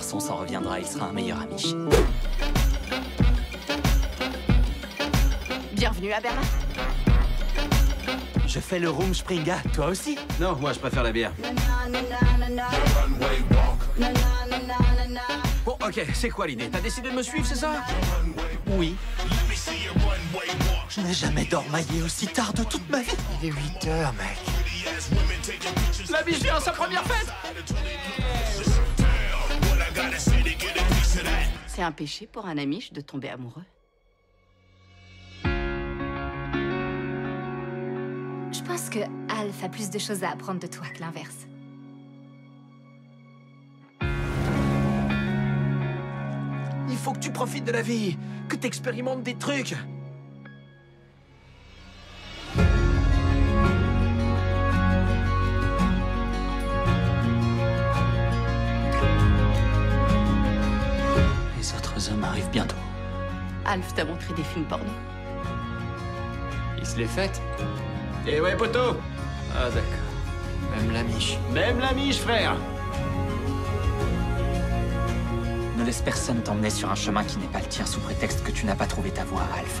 sera un meilleur ami. Bienvenue à Berlin. Je fais le Rumspringa, toi aussi Non, moi je préfère la bière. Bon, ok, c'est quoi l'idée? T'as décidé de me suivre, c'est ça? Oui. Je n'ai jamais dormaillé aussi tard de toute ma vie. Il est 8 heures, mec. La biche vient à sa première fête C'est un péché pour un amiche de tomber amoureux. Je pense que Alf a plus de choses à apprendre de toi que l'inverse. Il faut que tu profites de la vie, que t'expérimentes des trucs. Les autres hommes arrivent bientôt. Alf t'a montré des films porno. Il se l'est faite. Eh ouais, poteau Ah, d'accord. Même la miche. Même la miche, frère Ne laisse personne t'emmener sur un chemin qui n'est pas le tien sous prétexte que tu n'as pas trouvé ta voie, Alf.